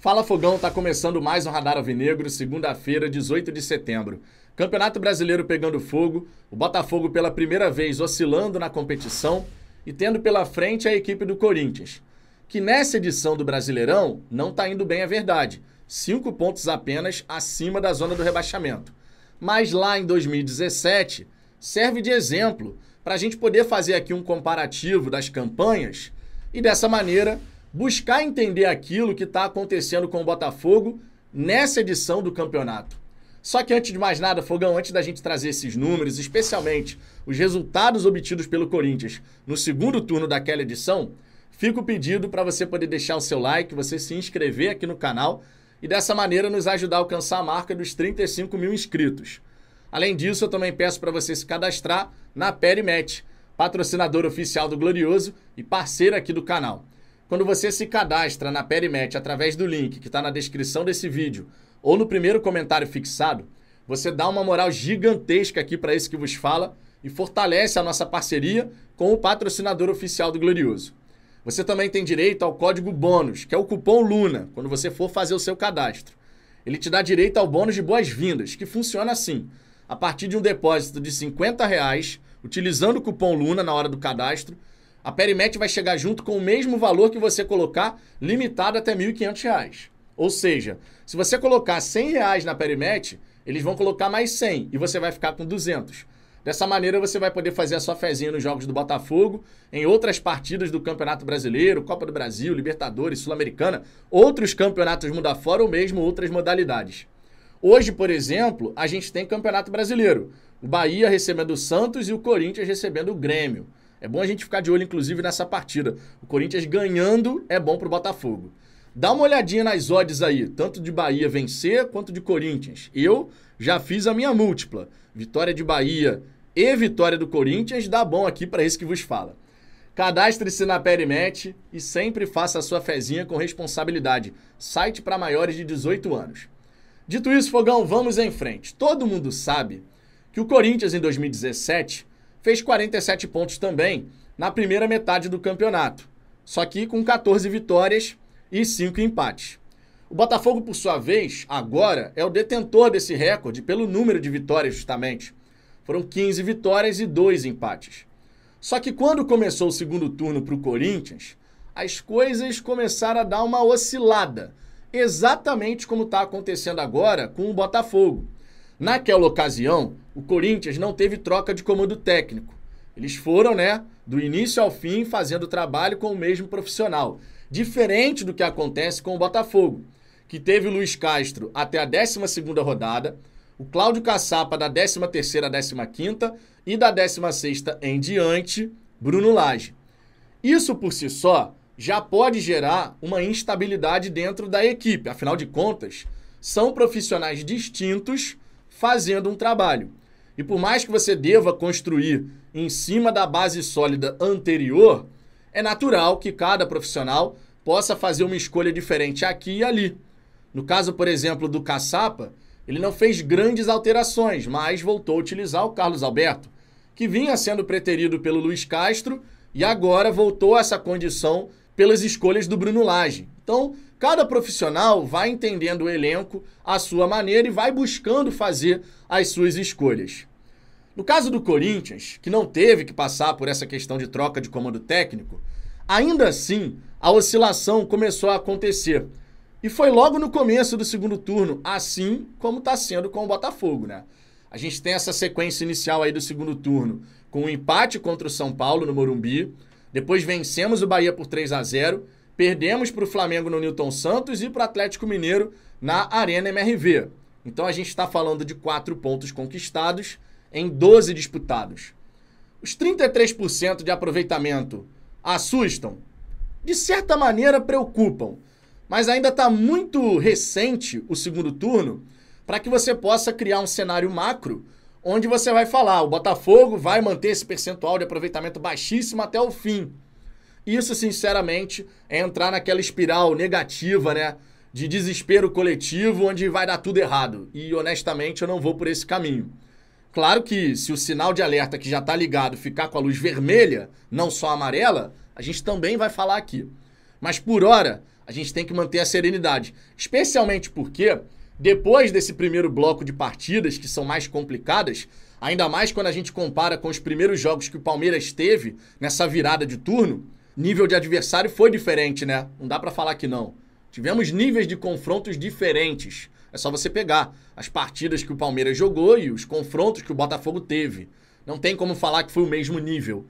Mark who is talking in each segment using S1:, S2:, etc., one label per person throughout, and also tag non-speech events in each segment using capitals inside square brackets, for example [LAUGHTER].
S1: Fala Fogão, tá começando mais um Radar Alvinegro, segunda-feira, 18 de setembro. Campeonato Brasileiro pegando fogo, o Botafogo pela primeira vez oscilando na competição e tendo pela frente a equipe do Corinthians, que nessa edição do Brasileirão não tá indo bem a verdade. Cinco pontos apenas acima da zona do rebaixamento. Mas lá em 2017 serve de exemplo para a gente poder fazer aqui um comparativo das campanhas e dessa maneira buscar entender aquilo que está acontecendo com o Botafogo nessa edição do campeonato. Só que antes de mais nada, Fogão, antes da gente trazer esses números, especialmente os resultados obtidos pelo Corinthians no segundo turno daquela edição, fica o pedido para você poder deixar o seu like, você se inscrever aqui no canal e dessa maneira nos ajudar a alcançar a marca dos 35 mil inscritos. Além disso, eu também peço para você se cadastrar na Perimet, patrocinador oficial do Glorioso e parceiro aqui do canal. Quando você se cadastra na Perimet através do link que está na descrição desse vídeo ou no primeiro comentário fixado, você dá uma moral gigantesca aqui para esse que vos fala e fortalece a nossa parceria com o patrocinador oficial do Glorioso. Você também tem direito ao código bônus, que é o cupom LUNA, quando você for fazer o seu cadastro. Ele te dá direito ao bônus de boas-vindas, que funciona assim. A partir de um depósito de 50 reais, utilizando o cupom LUNA na hora do cadastro, a Perimet vai chegar junto com o mesmo valor que você colocar, limitado até R$ 1.500. Ou seja, se você colocar 100 reais na Perimet, eles vão colocar mais 100 e você vai ficar com 200. Dessa maneira, você vai poder fazer a sua fezinha nos jogos do Botafogo, em outras partidas do Campeonato Brasileiro, Copa do Brasil, Libertadores, Sul-Americana, outros campeonatos mundo afora ou mesmo outras modalidades. Hoje, por exemplo, a gente tem Campeonato Brasileiro. O Bahia recebendo o Santos e o Corinthians recebendo o Grêmio. É bom a gente ficar de olho, inclusive, nessa partida. O Corinthians ganhando é bom pro Botafogo. Dá uma olhadinha nas odds aí, tanto de Bahia vencer quanto de Corinthians. Eu já fiz a minha múltipla. Vitória de Bahia e vitória do Corinthians dá bom aqui para esse que vos fala. Cadastre-se na Perimet e sempre faça a sua fezinha com responsabilidade. Site para maiores de 18 anos. Dito isso, Fogão, vamos em frente. Todo mundo sabe que o Corinthians em 2017 fez 47 pontos também na primeira metade do campeonato, só que com 14 vitórias e 5 empates. O Botafogo, por sua vez, agora é o detentor desse recorde pelo número de vitórias, justamente. Foram 15 vitórias e 2 empates. Só que quando começou o segundo turno para o Corinthians, as coisas começaram a dar uma oscilada, exatamente como está acontecendo agora com o Botafogo. Naquela ocasião, o Corinthians não teve troca de comando técnico. Eles foram, né, do início ao fim, fazendo trabalho com o mesmo profissional. Diferente do que acontece com o Botafogo, que teve o Luiz Castro até a 12 rodada, o Cláudio Caçapa da 13ª à 15ª e da 16ª em diante, Bruno Lage. Isso por si só já pode gerar uma instabilidade dentro da equipe. Afinal de contas, são profissionais distintos fazendo um trabalho. E por mais que você deva construir em cima da base sólida anterior, é natural que cada profissional possa fazer uma escolha diferente aqui e ali. No caso, por exemplo, do Caçapa, ele não fez grandes alterações, mas voltou a utilizar o Carlos Alberto, que vinha sendo preterido pelo Luiz Castro e agora voltou a essa condição pelas escolhas do Bruno Lage. Então, Cada profissional vai entendendo o elenco à sua maneira e vai buscando fazer as suas escolhas. No caso do Corinthians, que não teve que passar por essa questão de troca de comando técnico, ainda assim a oscilação começou a acontecer. E foi logo no começo do segundo turno, assim como está sendo com o Botafogo, né? A gente tem essa sequência inicial aí do segundo turno, com um empate contra o São Paulo no Morumbi, depois vencemos o Bahia por 3 a 0 Perdemos para o Flamengo no Newton Santos e para o Atlético Mineiro na Arena MRV. Então a gente está falando de quatro pontos conquistados em 12 disputados. Os 33% de aproveitamento assustam? De certa maneira preocupam, mas ainda está muito recente o segundo turno para que você possa criar um cenário macro onde você vai falar: o Botafogo vai manter esse percentual de aproveitamento baixíssimo até o fim. Isso, sinceramente, é entrar naquela espiral negativa, né? De desespero coletivo, onde vai dar tudo errado. E, honestamente, eu não vou por esse caminho. Claro que se o sinal de alerta que já está ligado ficar com a luz vermelha, não só amarela, a gente também vai falar aqui. Mas por hora, a gente tem que manter a serenidade. Especialmente porque, depois desse primeiro bloco de partidas, que são mais complicadas, ainda mais quando a gente compara com os primeiros jogos que o Palmeiras teve nessa virada de turno, nível de adversário foi diferente, né? Não dá para falar que não. Tivemos níveis de confrontos diferentes. É só você pegar as partidas que o Palmeiras jogou e os confrontos que o Botafogo teve. Não tem como falar que foi o mesmo nível.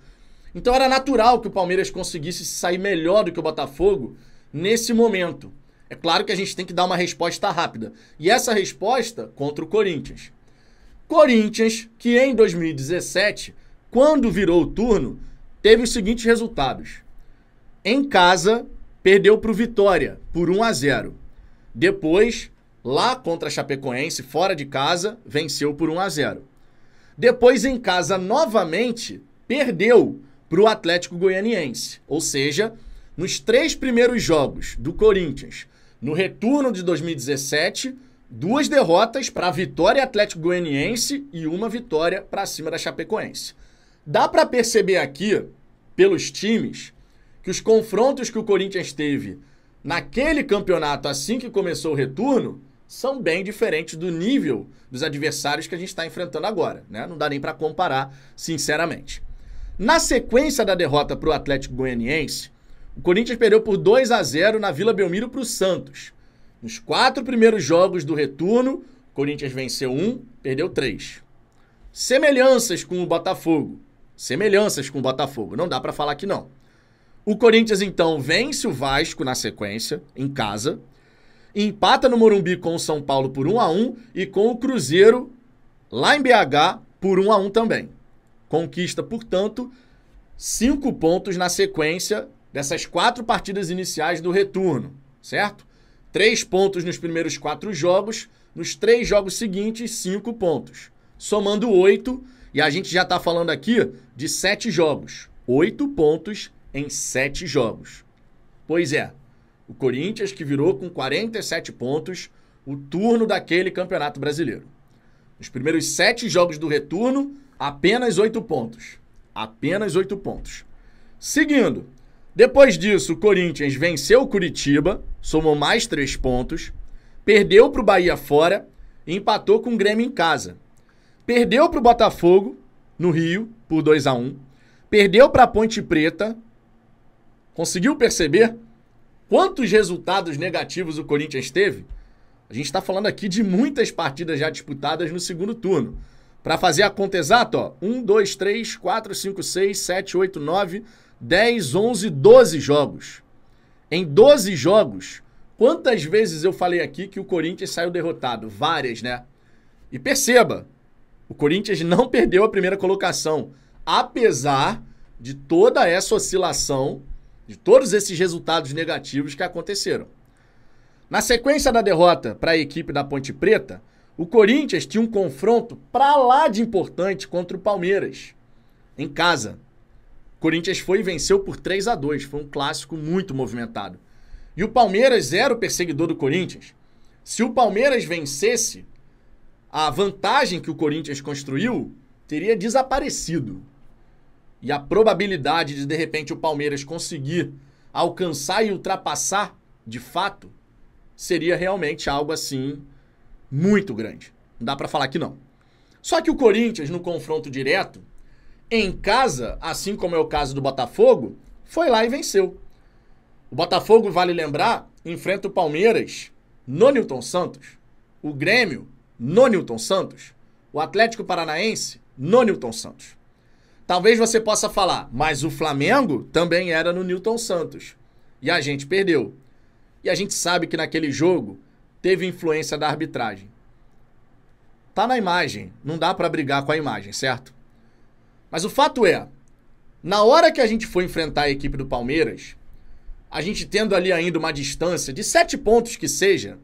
S1: Então era natural que o Palmeiras conseguisse sair melhor do que o Botafogo nesse momento. É claro que a gente tem que dar uma resposta rápida. E essa resposta contra o Corinthians. Corinthians, que em 2017, quando virou o turno, teve os seguintes resultados. Em casa, perdeu para o Vitória por 1 a 0. Depois, lá contra a Chapecoense, fora de casa, venceu por 1 a 0. Depois, em casa, novamente, perdeu para o Atlético Goianiense. Ou seja, nos três primeiros jogos do Corinthians, no retorno de 2017, duas derrotas para a Vitória Atlético Goianiense e uma vitória para cima da Chapecoense. Dá para perceber aqui, pelos times, que os confrontos que o Corinthians teve naquele campeonato assim que começou o retorno são bem diferentes do nível dos adversários que a gente está enfrentando agora. Né? Não dá nem para comparar, sinceramente. Na sequência da derrota para o Atlético Goianiense, o Corinthians perdeu por 2 a 0 na Vila Belmiro para o Santos. Nos quatro primeiros jogos do retorno, o Corinthians venceu um, perdeu três. Semelhanças com o Botafogo. Semelhanças com o Botafogo. Não dá para falar que não. O Corinthians então vence o Vasco na sequência, em casa. Empata no Morumbi com o São Paulo por 1 a 1 e com o Cruzeiro lá em BH por 1 a 1 também. Conquista, portanto, cinco pontos na sequência dessas quatro partidas iniciais do retorno, certo? Três pontos nos primeiros quatro jogos, nos três jogos seguintes, cinco pontos. Somando oito, e a gente já está falando aqui de sete jogos. Oito pontos em sete jogos. Pois é, o Corinthians que virou com 47 pontos o turno daquele campeonato brasileiro. Nos primeiros sete jogos do retorno, apenas oito pontos. Apenas oito pontos. Seguindo, depois disso, o Corinthians venceu o Curitiba, somou mais três pontos, perdeu para o Bahia fora e empatou com o Grêmio em casa. Perdeu para o Botafogo, no Rio, por 2 a 1 Perdeu para a Ponte Preta. Conseguiu perceber quantos resultados negativos o Corinthians teve? A gente está falando aqui de muitas partidas já disputadas no segundo turno. Para fazer a conta exata, ó, 1, 2, 3, 4, 5, 6, 7, 8, 9, 10, 11, 12 jogos. Em 12 jogos, quantas vezes eu falei aqui que o Corinthians saiu derrotado? Várias, né? E perceba, o Corinthians não [LAUGHS] perdeu a primeira colocação, apesar de toda essa oscilação, de todos esses resultados negativos que aconteceram. Na sequência da derrota para a equipe da Ponte Preta, o Corinthians tinha um confronto para lá de importante contra o Palmeiras, em casa. Corinthians foi e venceu por 3 a 2 Foi um clássico muito movimentado. E o Palmeiras era o perseguidor do Corinthians. Se o Palmeiras vencesse, a vantagem que o Corinthians construiu teria desaparecido. E a probabilidade de, de repente, o Palmeiras conseguir alcançar e ultrapassar, de fato, seria realmente algo assim muito grande. Não dá para falar que não. Só que o Corinthians, no confronto direto, em casa, assim como é o caso do Botafogo, foi lá e venceu. O Botafogo, vale lembrar, enfrenta o Palmeiras no Newton Santos, o Grêmio no Newton Santos, o Atlético Paranaense no Newton Santos. Talvez você possa falar, mas o Flamengo também era no Newton Santos e a gente perdeu. E a gente sabe que naquele jogo teve influência da arbitragem. Tá na imagem, não dá para brigar com a imagem, certo? Mas o fato é, na hora que a gente foi enfrentar a equipe do Palmeiras, a gente tendo ali ainda uma distância de sete pontos que seja,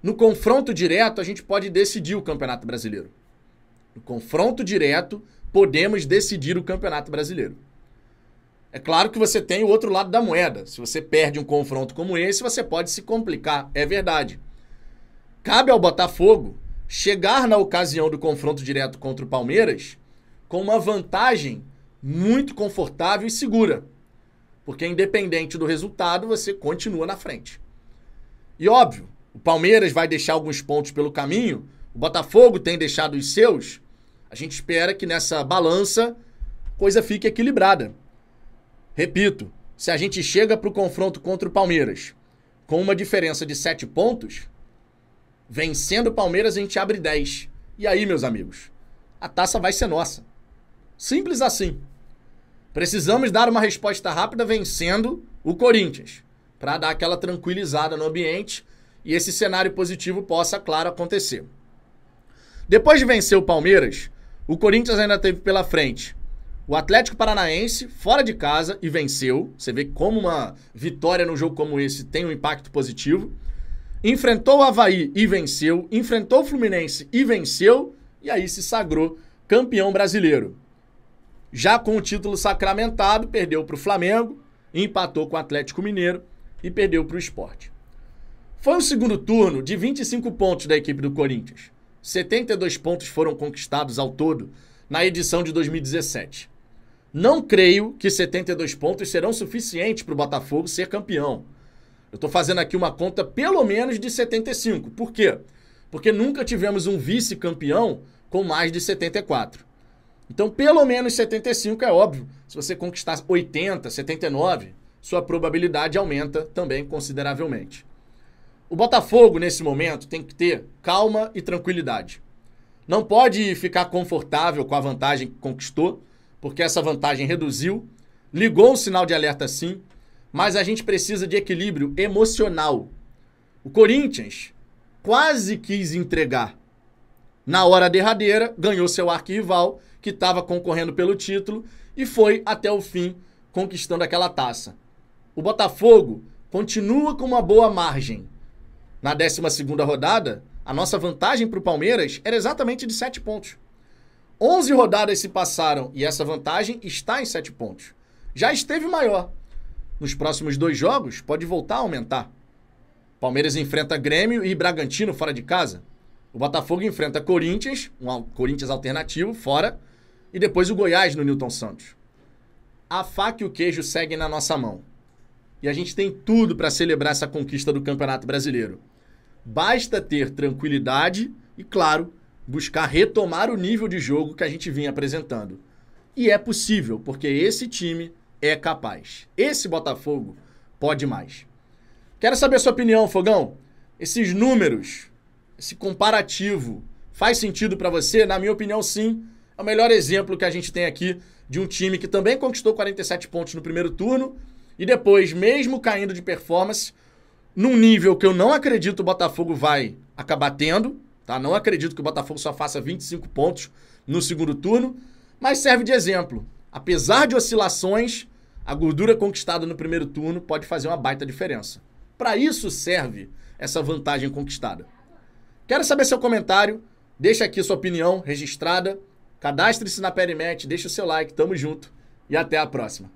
S1: no confronto direto a gente pode decidir o Campeonato Brasileiro. No confronto direto, podemos decidir o Campeonato Brasileiro. É claro que você tem o outro lado da moeda. Se você perde um confronto como esse, você pode se complicar. É verdade. Cabe ao Botafogo chegar na ocasião do confronto direto contra o Palmeiras com uma vantagem muito confortável e segura. Porque independente do resultado, você continua na frente. E óbvio, o Palmeiras vai deixar alguns pontos pelo caminho, o Botafogo tem deixado os seus. A gente espera que nessa balança coisa fique equilibrada. Repito, se a gente chega para o confronto contra o Palmeiras com uma diferença de 7 pontos, vencendo o Palmeiras a gente abre 10. E aí, meus amigos, a taça vai ser nossa. Simples assim. Precisamos dar uma resposta rápida vencendo o Corinthians, para dar aquela tranquilizada no ambiente e esse cenário positivo possa, claro, acontecer. Depois de vencer o Palmeiras, o Corinthians ainda teve pela frente o Atlético Paranaense fora de casa e venceu. Você vê como uma vitória num jogo como esse tem um impacto positivo. Enfrentou o Havaí e venceu. Enfrentou o Fluminense e venceu. E aí se sagrou campeão brasileiro. Já com o título sacramentado, perdeu para o Flamengo, empatou com o Atlético Mineiro e perdeu para o Esporte. Foi o segundo turno de 25 pontos da equipe do Corinthians. 72 pontos foram conquistados ao todo na edição de 2017. Não creio que 72 pontos serão suficientes para o Botafogo ser campeão. Eu estou fazendo aqui uma conta pelo menos de 75. Por quê? Porque nunca tivemos um vice-campeão com mais de 74. Então, pelo menos 75 é óbvio. Se você conquistar 80, 79, sua probabilidade aumenta também consideravelmente. O Botafogo, nesse momento, tem que ter calma e tranquilidade. Não pode ficar confortável com a vantagem que conquistou, porque essa vantagem reduziu. Ligou o sinal de alerta sim, mas a gente precisa de equilíbrio emocional. O Corinthians quase quis entregar. Na hora derradeira, ganhou seu arquirrival que estava concorrendo pelo título e foi até o fim conquistando aquela taça. O Botafogo continua com uma boa margem. Na 12 rodada, a nossa vantagem para o Palmeiras era exatamente de 7 pontos. 11 rodadas se passaram e essa vantagem está em 7 pontos. Já esteve maior. Nos próximos dois jogos, pode voltar a aumentar. Palmeiras enfrenta Grêmio e Bragantino fora de casa. O Botafogo enfrenta Corinthians, um Corinthians alternativo, fora e depois o Goiás no Newton Santos. A faca e o queijo seguem na nossa mão. E a gente tem tudo para celebrar essa conquista do Campeonato Brasileiro. Basta ter tranquilidade e, claro, buscar retomar o nível de jogo que a gente vinha apresentando. E é possível, porque esse time é capaz. Esse Botafogo pode mais. Quero saber a sua opinião, Fogão. Esses números, esse comparativo, faz sentido para você? Na minha opinião, sim. É o melhor exemplo que a gente tem aqui de um time que também conquistou 47 pontos no primeiro turno e depois, mesmo caindo de performance, num nível que eu não acredito o Botafogo vai acabar tendo, tá? Não acredito que o Botafogo só faça 25 pontos no segundo turno, mas serve de exemplo. Apesar de oscilações, a gordura conquistada no primeiro turno pode fazer uma baita diferença. Para isso serve essa vantagem conquistada. Quero saber seu comentário, deixa aqui sua opinião registrada Cadastre-se na Perimet, deixa o seu like, tamo junto e até a próxima.